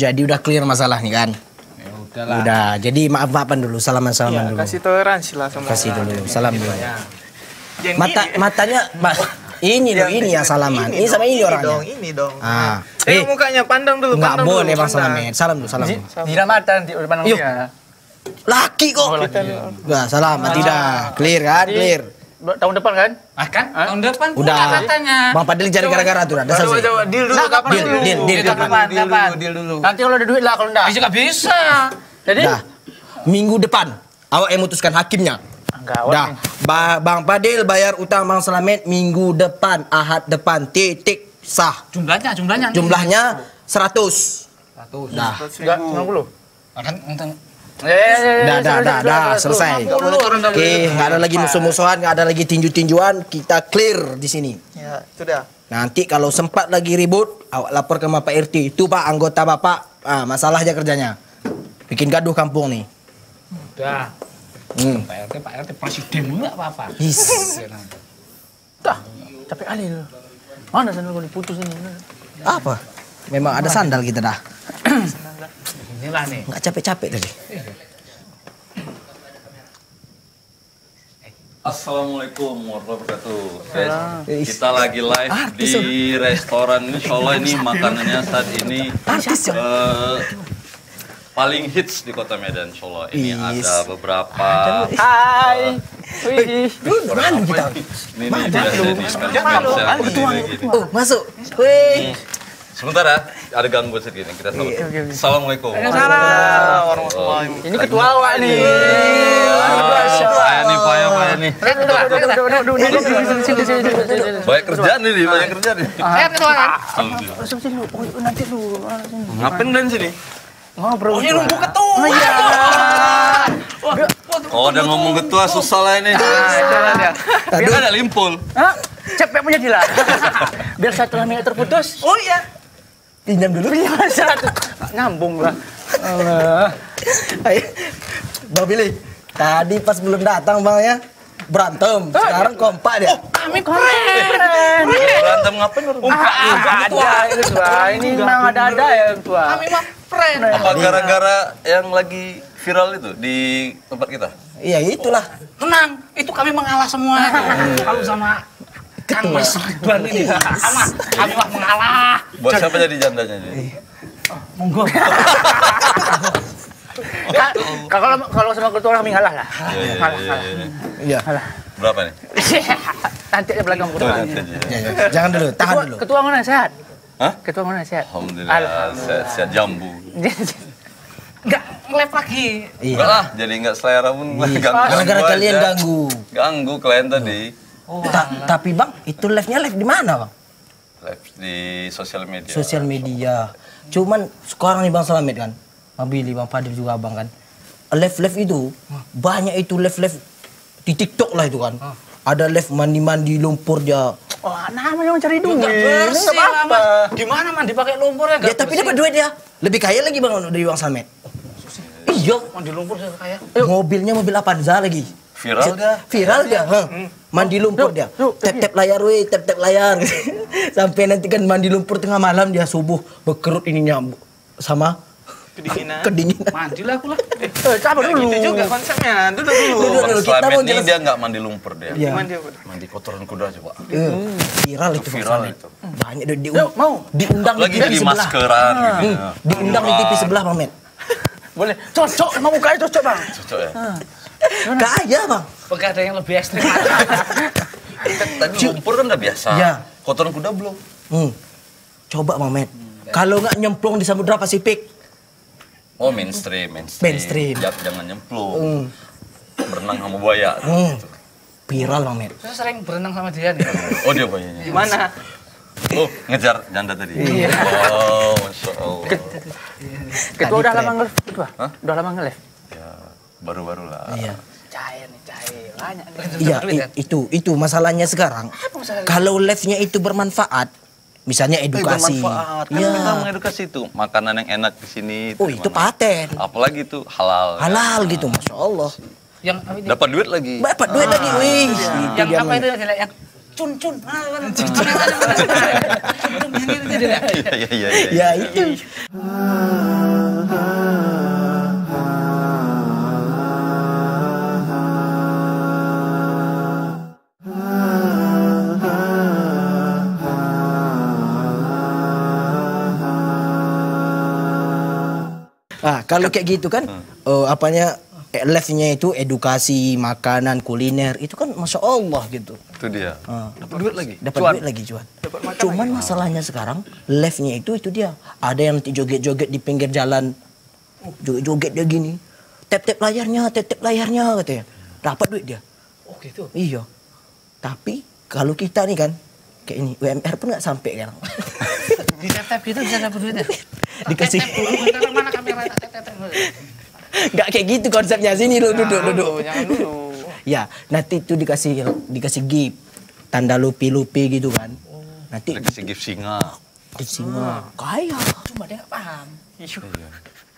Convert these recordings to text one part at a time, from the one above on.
Jadi udah clear masalah nih kan? Ya udahlah. Udah. Jadi maaf-maafan dulu, salaman-salaman Ya, dulu. kasih toleransi lah sama Kasih dulu, salam dulu. Jangan Mata matanya Mbak, ini loh, ini yang salaman. Ini sama ini dong, orangnya. Ini dong, ini dong. Ah. Eh, Eh, mukanya pandang dulu, enggak pandang boleh dulu, Bang pandang. Salamet. Salam dulu, salam Ramadan di depan Yuk. dia. Laki kok. Enggak, salam. Tidak. Clear kan? Clear. Tahun depan kan? Ah kan? Tahun depan pula Udah. katanya. Bang Padil cari gara-gara tuh, Coba, selesai. coba, deal dulu, kapan Deal, dulu? deal, deal, Kapan? kapan? Deal dulu, deal dulu. Nanti kalau ada duit lah kalau enggak. Bisa nggak bisa. Jadi Dah. Minggu depan awak yang memutuskan hakimnya. enggak Dah. Ba- Bang Padil bayar utang Bang Slamet minggu depan, Ahad depan, titik sah. Jumlahnya, jumlahnya. Jumlahnya 100. Satu. Dah. enggak 90. Akan untung. Eh, Dah, dah, dah, dah, selesai. Oke, nggak ada lagi musuh-musuhan, nggak ada lagi tinju-tinjuan, kita clear di sini. Ya, sudah. Nanti kalau sempat lagi ribut, awak lapor ke Pak RT. Itu Pak anggota Bapak, ah, masalah aja kerjanya. Bikin gaduh kampung nih. Udah. Hmm. Pak RT, Pak RT presiden enggak apa-apa. Is. Dah. Capek kali lu. Mana sandal gua diputus ini? Apa? Memang ada sandal kita dah. Inilah nih. Nggak capek-capek tadi. Assalamualaikum warahmatullahi wabarakatuh. Guys, kita lagi live di restoran ini. Insya Allah ini makanannya saat ini eh, paling hits di kota Medan. Insya Allah ini Is. ada beberapa. Hai. Wih. Mana kita? Ini nih biasa nih. Oh, masuk. Wih. Sebentar ya, ada gangguan sedikit. Kita sambut. Assalamualaikum. Salam warahmatullahi Ini ketua awak nih. Nih, payah, payah nih. Banyak kerjaan nih, banyak kerjaan nih. Saya ketua kan? Nanti lu. Ngapain dan sini? Ngobrol. Ini nunggu ketua. Oh, udah ngomong ketua susah lah ini. Biar ada limpul. Hah? Cepet punya gila. Biar satu lagi terputus. Oh iya. Pinjam dulu. Iya, satu. Nyambung lah. Allah. Bang Billy, tadi pas belum datang Bang ya, berantem. Sekarang kompak dia. Kami keren. Berantem ngapain? Enggak ada itu tua. Ini memang ada-ada ya tua. Kami mah friend. Apa gara-gara yang lagi viral itu di tempat kita? Iya itulah. Tenang, itu kami mengalah semua. Kalau sama Kang Mas Ridwan ini sama kami mah mengalah. Buat siapa jadi jandanya jadi? Monggo. Ka- Kalau kalau sama ketua kami ngalah lah. Iya, iya, Ngalah, iya, iya, iya. Iya. Berapa nih? Nanti aja belakang ketua. Oh. Ya, ya. Jangan dulu, tahan dulu. ketua mana sehat? Hah? Ketua mana sehat? Alhamdulillah, sehat, sehat jambu. Enggak ngelep lagi. Iya. Enggak lah, jadi enggak selera pun ganggu Gara-gara kalian ganggu. Ganggu klien tadi. Ta- tapi Bang, itu live-nya live di mana Bang? Live di sosial media. Sosial media. Cuman sekarang nih Bang Slamet kan, Bang Billy, Bang Fadil juga Abang kan. Live-live itu, banyak itu live-live di TikTok lah itu kan. Ada live mandi-mandi lumpur dia. Wah, namanya mencari duit. Enggak bersih Nggak apa-apa. amat. Gimana mandi pakai lumpur ya? Ya tapi dapat duit dia. Lebih kaya lagi Bang dari Bang Slamet. Iya, mandi lumpur saya kayak. mobilnya mobil Avanza lagi. Viral dah. Viral dia, ha. Mandi lumpur dia. Tap-tap layar weh, tap-tap layar. Sampai nanti kan mandi lumpur tengah malam dia subuh berkerut ininya sama Kedinginan. kedinginan. Mandi lah aku lah. Eh, sabar dulu. Gitu juga konsepnya. Duduk dulu. Duduk dulu, kita mau ini jelas. dia nggak mandi lumpur dia. Iya. Mandi apa? Mandi kotoran kuda coba. Eh, Viral itu Viral itu. Banyak di, di, Yuk, mau? diundang di Lagi TV jadi sebelah. maskeran gitu. Hmm, diundang di TV sebelah Bang Met. Boleh. Cocok sama mukanya cocok, Bang. Cocok ya. Kaya Bang. Pakai ada yang lebih ekstrim. Tadi lumpur kan udah biasa. Iya. Kotoran kuda belum. Hmm. Coba Bang Met. Kalau nggak nyemplung di Samudra Pasifik, Oh mainstream, mainstream. Mainstream. Ja- Jangan nyemplung. hmm, Berenang sama buaya. hmm, viral Bang Met. Saya sering berenang sama dia nih. Oh dia buayanya. Di mana? Oh ngejar janda tadi. Iya. Oh masya Allah. Ketua udah lama nge-live, ketua. Hah? Udah lama nge-live. Ya baru-baru lah. Iya. Cair nih, cair. Banyak nih. Iya, i- itu itu masalahnya sekarang. Kalau live-nya itu bermanfaat, misalnya edukasi. Bermanfaat. Kan Iya. kita mengedukasi itu makanan yang enak di sini. Oh, itu gimana? paten. Apalagi itu halal. ya. Halal gitu, masya Allah. Yang apa ini? Dapat duit lagi. Dapat duit lagi, wih. Itu Yang apa itu yang yang cun cun. Mana mana cun cun. Mana mana. Iya iya iya. Ya itu. Ah, kalau kayak gitu kan, eh, apanya eh, leftnya itu edukasi, makanan, kuliner, itu kan masya Allah gitu. Itu dia. Ah. Dapat duit lagi. dapat duit lagi cuan. Cuman masalahnya sekarang leftnya itu itu dia. Ada yang nanti joget-joget di pinggir jalan, joget-joget dia gini, tap tap layarnya, tap tap layarnya katanya. Dapat duit dia. Oh gitu. Iya. Tapi kalau kita nih kan kayak ini UMR pun nggak sampai kan. Di tap gitu bisa dapat duit ya? Dikasih Nggak kayak gitu konsepnya sini lu duduk duduk. Jangan dulu. Ya, nanti itu dikasih dikasih gift tanda lupi-lupi gitu kan. Nanti Dikasih gift singa. di singa kaya Cuma dia nggak paham.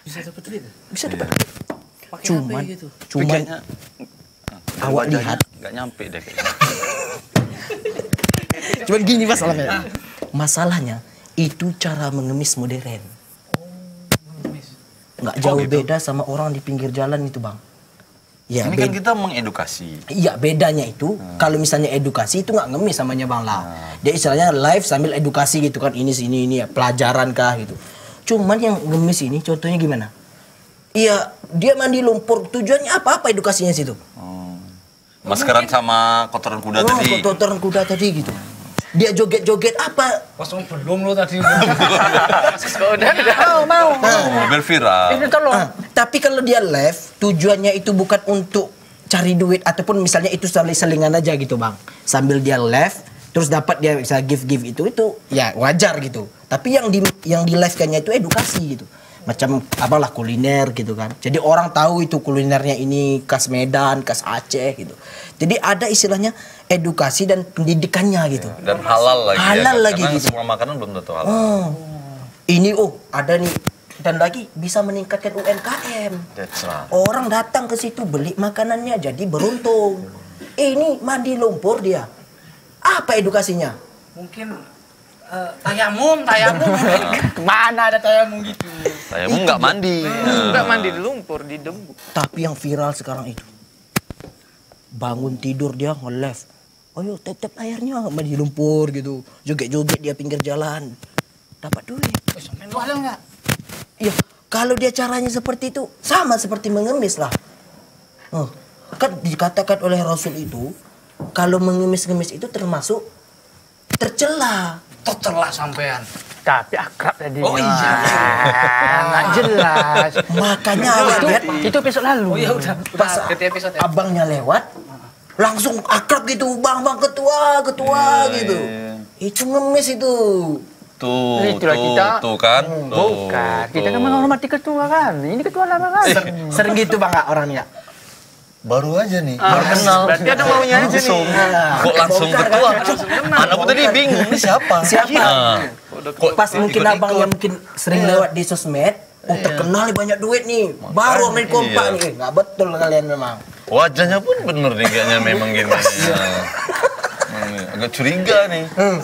Bisa dapat duit. ya? bisa dapat. Pakai Cuman HP gitu. cuman Kayaknya awak lihat nggak nyampe deh kayaknya. Cuman gini masalahnya. Masalahnya itu cara mengemis modern. Nggak jauh beda sama orang di pinggir jalan itu bang. Ya, Ini kan kita mengedukasi. Iya bedanya itu kalau misalnya edukasi itu nggak ngemis namanya bang lah. Dia istilahnya live sambil edukasi gitu kan ini sini ini ya pelajaran kah gitu. Cuman yang ngemis ini contohnya gimana? Iya dia mandi lumpur tujuannya apa apa edukasinya situ? Oh. Maskeran sama kotoran kuda Oh, tadi. kotoran kuda tadi gitu. Dia joget-joget apa? Kosong belum lo tadi. Udah udah. Mau mau. Oh, mobil viral. Ini tolong. Ah, tapi kalau dia live, tujuannya itu bukan untuk cari duit ataupun misalnya itu sambil selingan aja gitu bang. Sambil dia live, terus dapat dia bisa give give itu itu ya wajar gitu. Tapi yang di yang di live kannya itu edukasi gitu. Macam apalah kuliner gitu kan. Jadi orang tahu itu kulinernya ini khas Medan, khas Aceh gitu. Jadi ada istilahnya edukasi dan pendidikannya gitu. Dan halal lagi. Halal ya, lagi Karena gitu. semua makanan belum tentu halal. Oh. Ini oh ada nih dan lagi bisa meningkatkan UMKM. That's right. Orang datang ke situ beli makanannya jadi beruntung. Ini mandi lumpur dia. Apa edukasinya? Mungkin eh, tayamum, tayamum. Ke mana ada tayamum gitu? Saya mau nggak mandi. Enggak mandi di lumpur, di debu. Tapi yang viral sekarang itu. Bangun tidur dia nge-live. Ayo tap-tap layarnya mandi lumpur gitu. Joget-joget dia pinggir jalan. Dapat duit. Ada nggak? Iya, kalau dia caranya seperti itu sama seperti mengemis lah. Oh, kan dikatakan oleh Rasul itu kalau mengemis-ngemis itu termasuk tercela. Tercelah sampean. Tapi akrab tadi. Oh, iya. Ah, Nggak jelas. Makanya awak lihat Itu episode lalu. Oh iya udah. pas episode ya. abangnya lewat langsung akrab gitu bang bang ketua ketua Iya, gitu iya. itu ngemis itu Tuh, Itulah tuh, kita- tuh kan. Tuh, Bukan. Kita kan menghormati ketua kan. Ini ketua lama kan. sering gitu bang orangnya Baru aja nih. Baru kenal. Berarti ada maunya aja nih. Kok langsung Bongkar ketua? kan? Anakku tadi bingung, ini siapa? Siapa? Ah. Kok pas mungkin abangnya mungkin sering lewat di sosmed oh terkenal nih banyak duit nih baru main kompak iya. nih nggak betul kalian memang Wajahnya pun bener nih kayaknya memang gini. Hmm, Agak curiga nih. Hmm.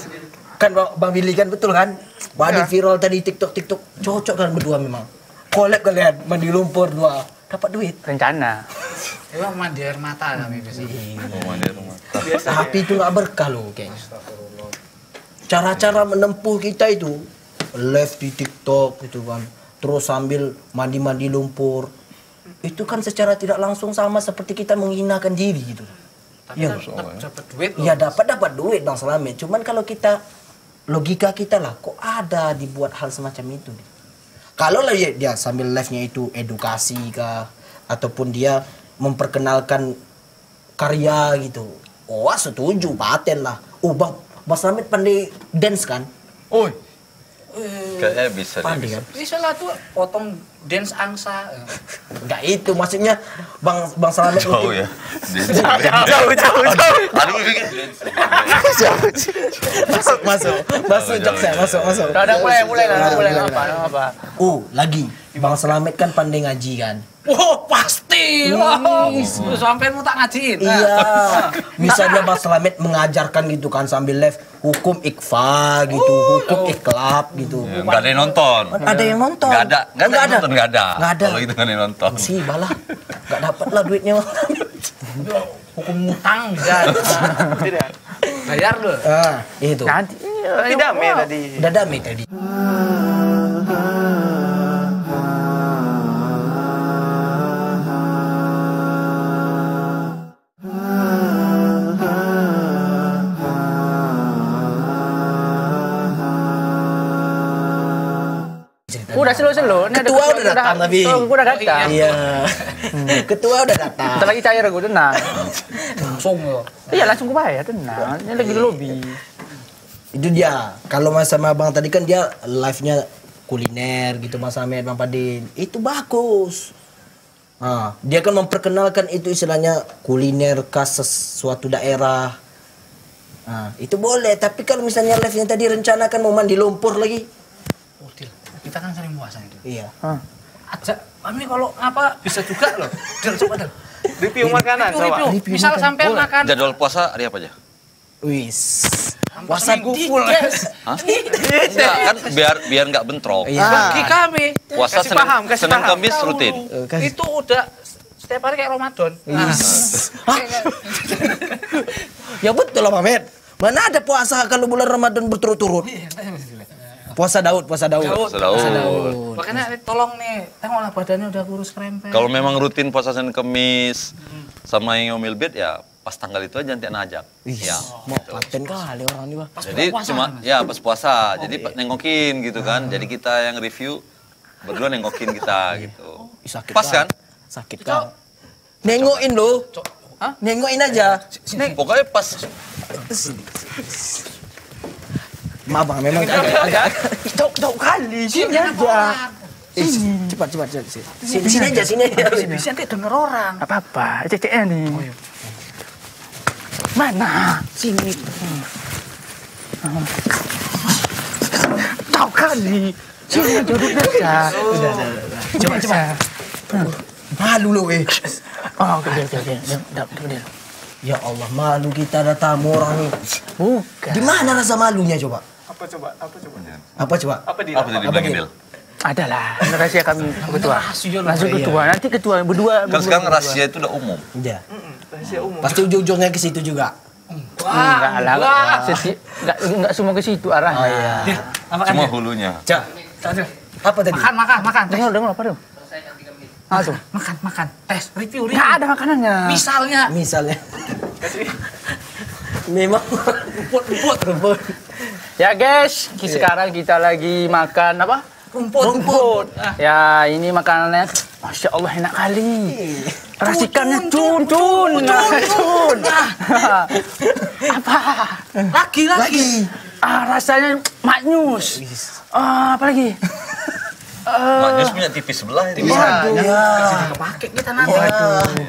Kan Bang, Bang Billy kan betul kan? Body viral tadi TikTok TikTok cocok kan berdua memang. Collab kalian mandi lumpur dua dapat duit. Rencana. Emang mandi air mata kami biasa. Rumah dia rumah. Tapi itu nggak berkah loh kayaknya. Cara-cara menempuh kita itu live di TikTok gitu kan. Terus sambil mandi-mandi lumpur. Itu kan secara tidak langsung sama seperti kita menghinakan diri gitu. Tapi Iya. tetap dapat duit loh. Ya dapat dapat duit Bang Slamet. Cuman kalau kita logika kita lah kok ada dibuat hal semacam itu. Kalau lah dia, dia sambil live-nya itu edukasi kah ataupun dia memperkenalkan karya gitu. Oh, setuju paten lah. Oh, Bang Bang Slamet pandai dance kan? Oi. Kayaknya bisa dia Pandai bisa. kan? Bisa lah tuh potong dance angsa. Enggak itu maksudnya Bang Bang Slamet Jauh mungkin- ya. Jauh, jauh, jauh. Aduh, bikin. masuk masuk masuk Jauh, jokes saya jauh, masuk masuk. Udah, mulai, mulai, Nah, mulai, mulai, apa, apa. Oh, lagi Bang Slamet kan pandai ngaji kan? Wow pasti. Oh, sampai mau tak ngajiin. Nah. Iya. Misalnya Bang Slamet mengajarkan gitu kan sambil live hukum ikfa gitu, hukum iklab gitu. Ya, nggak ada yang nonton. Ada yang nonton. Nggak ada, nggak ada, nonton, nggak ada. Nggak ada. Kalau itu nggak ada yang nonton. Sih balah. Nggak dapat lah duitnya. Hukum ngutang enggak. Tidak. Bayar lu. ah, itu. Nanti. Tidak, me tadi. Udah damai tadi. Udah slow-slow. Ini ada Ketua udah datang tapi. Oh, udah datang. Iya. Ketua udah datang. Bentar lagi cair gue tenang. Langsung lo. Iya langsung gue bayar tenang. Ini lagi di lobby. Itu dia. Kalau Mas sama Bang tadi kan dia live-nya kuliner gitu Mas Ahmed, Bang Padin. Itu bagus. Nah, dia kan memperkenalkan itu istilahnya kuliner khas suatu daerah. Nah, itu boleh. Tapi kalau misalnya live-nya tadi rencanakan mau mandi lumpur lagi. Oh. Kita kan sering. Iya. Hah. Ajak kami kalau apa bisa juga loh. Dil coba Dil. Review makanan, Review, coba. review. Misal sampai makan Jadwal puasa hari apa aja? Wis. puasa Seminggu full. Hah? Enggak, kan biar biar nggak bentrok. Iya. Bagi kami Puasa Kasih Senin, paham, kasih Senin paham. Kamis rutin. Eh, kan- itu udah setiap hari kayak Ramadan. Nah, Ya betul lah Mamet. Mana ada puasa kalau bulan Ramadan berturut-turut? Puasa Daud, puasa Daud. Daud. Daud. Makanya tolong nih, tengoklah badannya udah kurus krempeng. Kalau memang rutin puasa Senin Kamis sama yang ngomil bed ya pas tanggal itu aja nanti anak ajak. Ya. Mau paten kali orang ini, Bang. Jadi cuma ya pas puasa. Jadi pa- nengokin gitu kan. Jadi kita yang review berdua nengokin kita gitu. Ih, sakit Pas kan? Sakit kan? Nengokin lo. Hah? Nengokin aja. Pokoknya pas Maaf bang, memang agak agak jauh jauh kali. Sini aja. Eh, cepat cepat cepat. Sini, sini, sini aja, sini aja. bisa nanti denger orang. Apa apa? CTN nih. Mana? Sini. Tahu kali. Sini duduk aja. Udah, udah, udah. Coba coba. Malu lo eh. Oh, oke oke oke. Udah, udah, udah. Ya Allah, malu kita ada tamu orang nih. Bukan. Di mana rasa malunya coba? Apa coba? Apa coba? Apa coba? Apa di? apa tadi bilangin Del? Ada lah. Rahasia kami ketua. Langsung ketua. Nanti ketua berdua. Kan berdua, sekarang rahasia itu udah umum. Iya. Rahasia umum. Pasti ujung-ujungnya ke situ juga. Enggak lah. Enggak enggak semua ke situ arahnya. Oh iya. Dil, apa? Cuma hulunya. Cak, apa tadi? Makan, makan, makan. Dengar dengar apa dong? Ah tuh. makan, makan. Tes, review, review. Enggak ada makanannya. Misalnya, Misalnya. Memang rumput, rumput. Ya guys, ki- sekarang kita lagi makan apa? Rumput, Rumput. Ya ini makanannya, masya Allah enak kali. Racikannya cun cun, cun. Apa? Lagi, lagi. Ah rasanya maknyus. Ah apa lagi? Eh, Maknyus punya tipis sebelah ini. Waduh. Ya. Pakai kita nanti.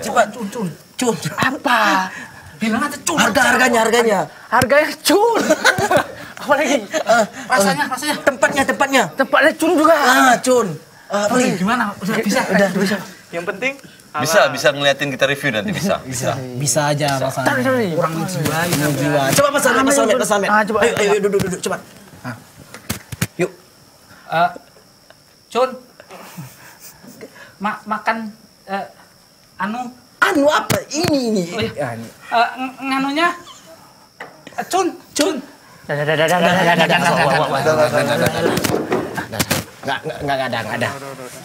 Coba, cun, cun. Cun. apa? Bilang aja cun. Harga harganya harganya. Harganya cun. apa lagi? Eh, Rasanya, rasanya. tempatnya tempatnya. Tempatnya cun juga. Ah, cun. Apa lagi? Gimana? Udah bisa? Udah bisa. Yang penting Bisa, bisa ngeliatin kita review nanti bisa. Bisa. Bisa aja rasanya. tarik. Kurang menjiwai. Jiwa. Coba Mas Ahmed, Mas Ahmed, Mas Ahmed. Ah, coba. Ayo, ayo, duduk, duduk, cepat. Ah. Yuk. Eh, Cun. Ma makan eh, anu Anu apa? Ini, ini. Oh, iya. Ng- nganunya eh, Cun, Cun. Enggak ada enggak ada.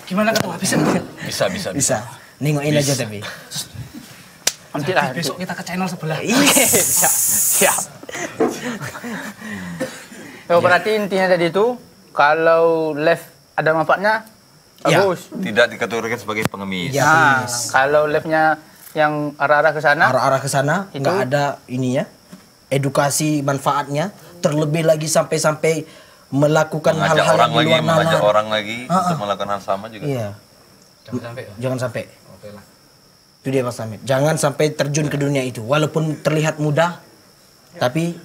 Gimana ketemu bisa Bisa bisa bisa. Nengokin aja tapi. Nanti lah besok kita ke channel sebelah. Iya. Siap. Oh, berarti intinya tadi itu kalau left ada manfaatnya iya. bagus. Tidak dikategorikan sebagai pengemis. Ya, kalau leftnya yang arah-arah ke sana. Arah-arah ke sana, nggak ada ininya. Edukasi manfaatnya. Terlebih lagi sampai-sampai melakukan Mengajak hal-hal yang lagi, luar mengajak nalar. orang lagi Ah, untuk ah. melakukan hal sama juga. Iya. Jangan sampai. Jangan sampai. Oke lah. Itu dia Mas Hamid. Jangan sampai terjun ke dunia itu. Walaupun terlihat mudah, tapi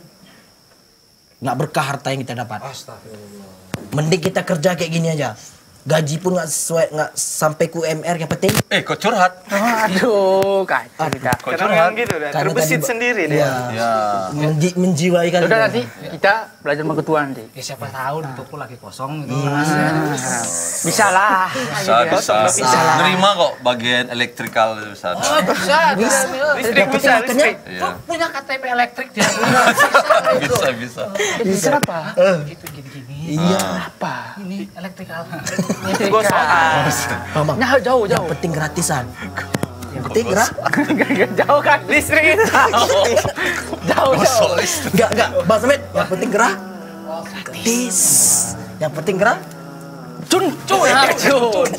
nggak berkah harta yang kita dapat. Astagfirullah. Mending kita kerja kayak gini aja. Gaji pun nggak sesuai nggak sampai ke UMR yang penting Eh, kok curhat? Aduh, kacau kita. Kok curhat? memang gitu dah. Karena Terbesit tadi- sendiri Iya. dia. Ya. menji, menjiwai kan Udah nanti kita belajar sama ketua nanti. Ya siapa tahu di toko lagi kosong gitu. Bisa lah. Bisa, bisa. Nerima kok bagian elektrikal itu bisa. Oh, bisa. bisa. Listrik bisa, listrik. Iya. Tuh punya KTP elektrik dia. Bisa, bisa. Bisa apa? Itu gini-gini. Iya Apa? Ini elektrikal. Gosokan. Mama Nah, jauh, yang jauh. penting gratisan yang penting gerah jauh kan? Listrik itu. Jauh, jauh. Enggak, enggak, Bang Samet, yang penting gerah. Gratis. Yang penting gerah. Cun, cun, cun.